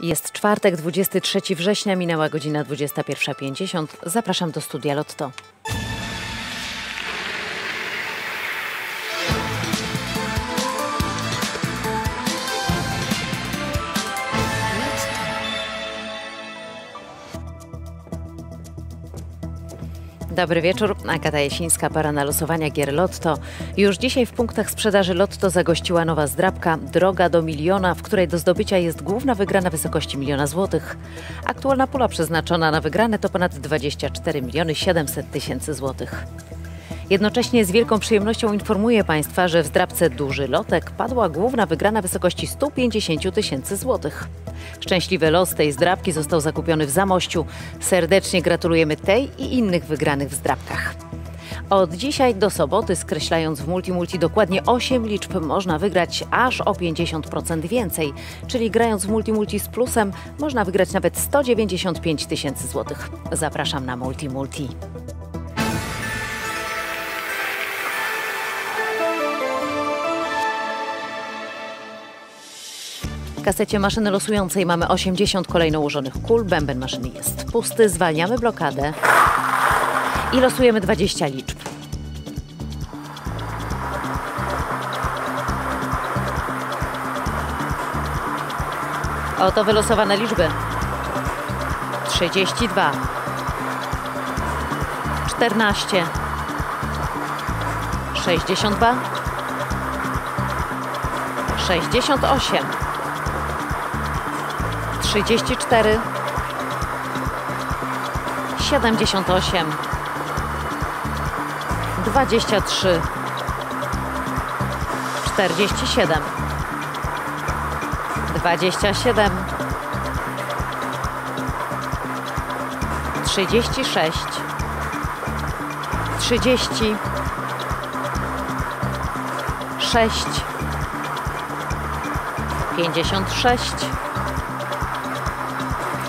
Jest czwartek, 23 września, minęła godzina 21.50. Zapraszam do studia Lotto. Dobry wieczór. Agata Jasińska, para na losowania gier Lotto. Już dzisiaj w punktach sprzedaży Lotto zagościła nowa zdrabka Droga do miliona, w której do zdobycia jest główna wygrana wysokości miliona złotych. Aktualna pula przeznaczona na wygrane to ponad 24 miliony 700 tysięcy złotych. Jednocześnie z wielką przyjemnością informuję Państwa, że w zdrabce Duży Lotek padła główna wygrana wysokości 150 tysięcy złotych. Szczęśliwy los tej zdrabki został zakupiony w Zamościu. Serdecznie gratulujemy tej i innych wygranych w zdrabkach. Od dzisiaj do soboty, skreślając w Multimulti dokładnie 8 liczb, można wygrać aż o 50% więcej. Czyli grając w Multimulti z plusem, można wygrać nawet 195 tysięcy złotych. Zapraszam na Multimulti. W kasecie maszyny losującej mamy 80 kolejno ułożonych kul, bęben maszyny jest pusty, zwalniamy blokadę. I losujemy 20 liczb. Oto wylosowane liczby. 32 14 62 68 34 78 23 47 27 36 30 6 56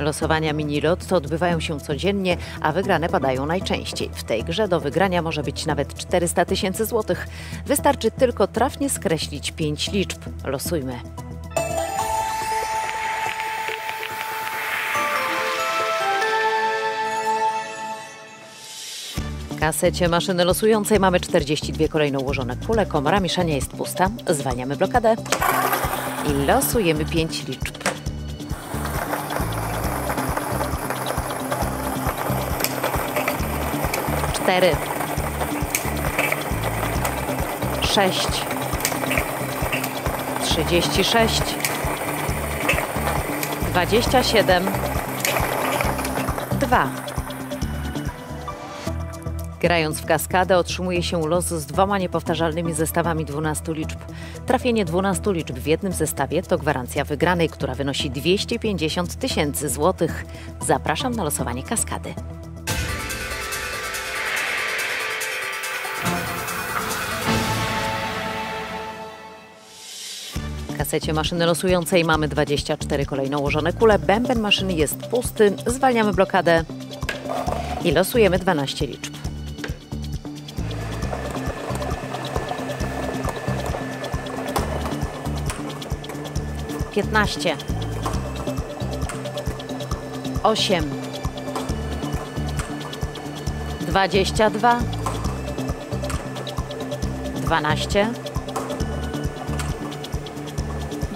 Losowania mini lotto odbywają się codziennie, a wygrane padają najczęściej. W tej grze do wygrania może być nawet 400 tysięcy złotych. Wystarczy tylko trafnie skreślić 5 liczb. Losujmy. Kasecie maszyny losującej mamy 42 kolejno ułożone kule. Komora mieszania jest pusta. Zwalniamy blokadę i losujemy 5 liczb. Cztery, sześć, trzydzieści sześć, dwadzieścia siedem, dwa. Grając w kaskadę otrzymuje się los z dwoma niepowtarzalnymi zestawami 12 liczb. Trafienie 12 liczb w jednym zestawie to gwarancja wygranej, która wynosi 250 tysięcy złotych. Zapraszam na losowanie kaskady. W kasecie maszyny losującej mamy 24 kolejno ułożone kule. Bęben maszyny jest pusty. Zwalniamy blokadę i losujemy 12 liczb. Piętnaście, osiem, dwadzieścia dwa, dwanaście,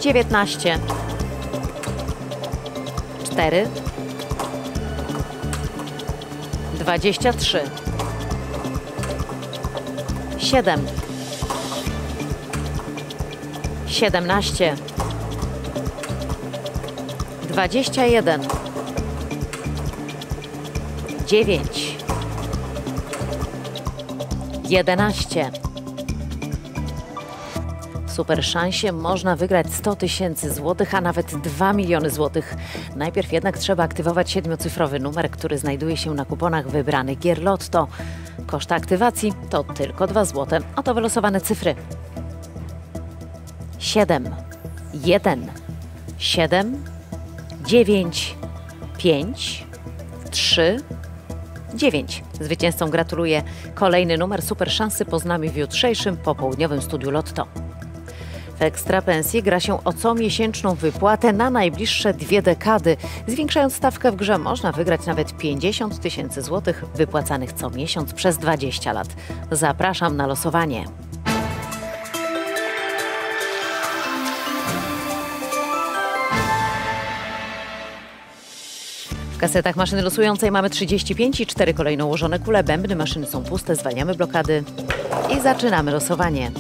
dziewiętnaście, cztery, dwadzieścia trzy, siedem, siedemnaście, dwadzieścia jeden, dziewięć, jedenaście, super szansie można wygrać 100 tysięcy złotych, a nawet 2 miliony złotych. Najpierw jednak trzeba aktywować siedmiocyfrowy numer, który znajduje się na kuponach wybranych gier Lotto. Koszt aktywacji to tylko 2 złote. Oto wylosowane cyfry. 7, 1, 7, 9, 5, 3, 9. Zwycięzcom gratuluję. Kolejny numer super szansy poznamy w jutrzejszym popołudniowym studiu Lotto. W Ekstra Pensji gra się o comiesięczną wypłatę na najbliższe dwie dekady. Zwiększając stawkę w grze można wygrać nawet 50 tysięcy złotych wypłacanych co miesiąc przez 20 lat. Zapraszam na losowanie. W kasetach maszyny losującej mamy 35 i 4 kolejno ułożone kule. Bębny maszyny są puste, zwalniamy blokady i zaczynamy losowanie.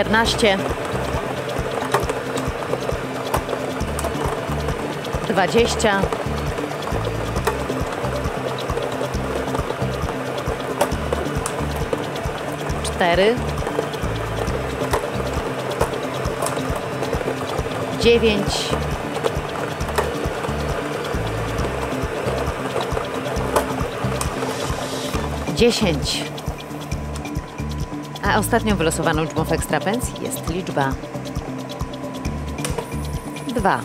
Czternaście. Dwadzieścia. cztery, dziewięć, dziesięć. A ostatnią wylosowaną liczbą w ekstrapensji jest liczba dwa.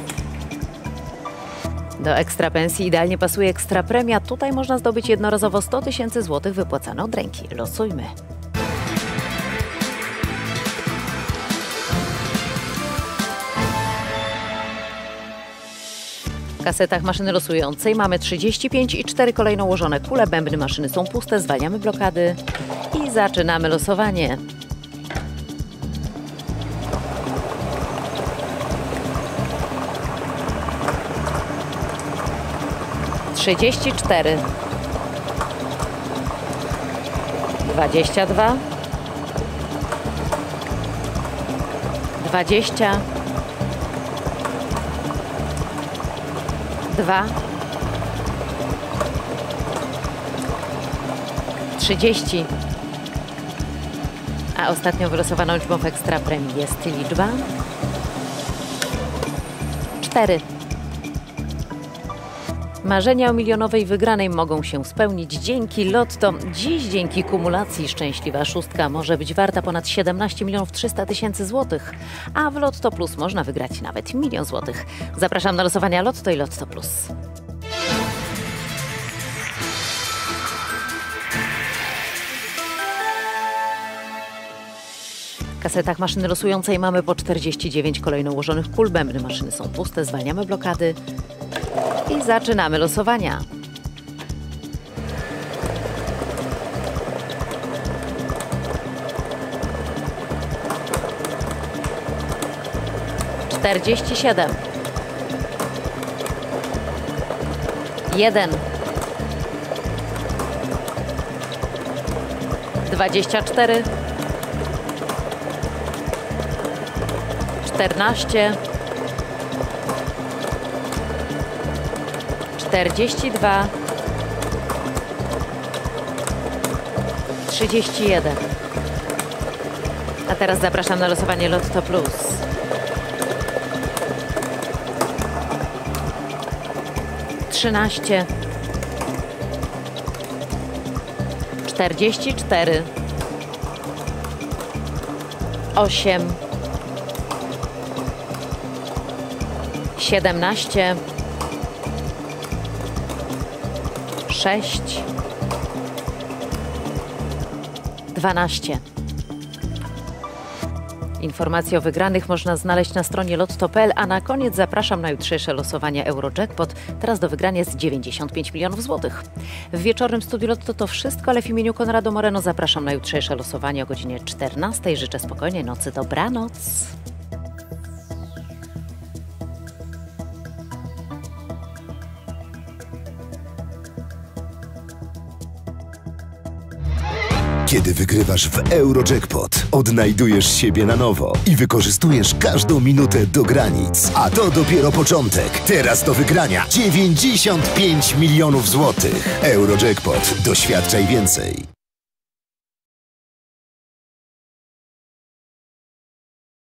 Do ekstrapensji idealnie pasuje ekstrapremia. Tutaj można zdobyć jednorazowo 100 tysięcy złotych wypłacane od ręki. Losujmy. W kasetach maszyny losującej mamy 35 i 4 kolejno ułożone kule. Bębny maszyny są puste, zwalniamy blokady i zaczynamy losowanie. Trzydzieści cztery, dwadzieścia dwa, dwadzieścia, dwa, trzydzieści. A ostatnią wylosowaną liczbą w ekstra premii jest liczba cztery. Marzenia o milionowej wygranej mogą się spełnić dzięki Lotto. Dziś dzięki kumulacji szczęśliwa szóstka może być warta ponad 17 milionów 300 tysięcy złotych, a w Lotto Plus można wygrać nawet milion złotych. Zapraszam na losowania Lotto i Lotto Plus. Kasetach maszyny losującej mamy po 49 kolejno ułożonych kul. Bębny maszyny są puste, zwalniamy blokady i zaczynamy losowania. Czterdzieści siedem. Jeden. Dwadzieścia cztery. Czternaście. czterdzieści dwa, trzydzieści jeden. A teraz zapraszam na losowanie Lotto Plus. Trzynaście, czterdzieści cztery, osiem, siedemnaście. sześć, dwanaście. Informacje o wygranych można znaleźć na stronie lotto.pl, a na koniec zapraszam na jutrzejsze losowania Eurojackpot. Teraz do wygrania jest 95 milionów złotych. W wieczornym studiu Lotto to wszystko, ale w imieniu Konrado Moreno zapraszam na jutrzejsze losowanie o godzinie 14. Życzę spokojnej nocy. Dobranoc. Kiedy wygrywasz w Eurojackpot, odnajdujesz siebie na nowo i wykorzystujesz każdą minutę do granic. A to dopiero początek. Teraz do wygrania 95 milionów złotych. Eurojackpot. Doświadczaj więcej.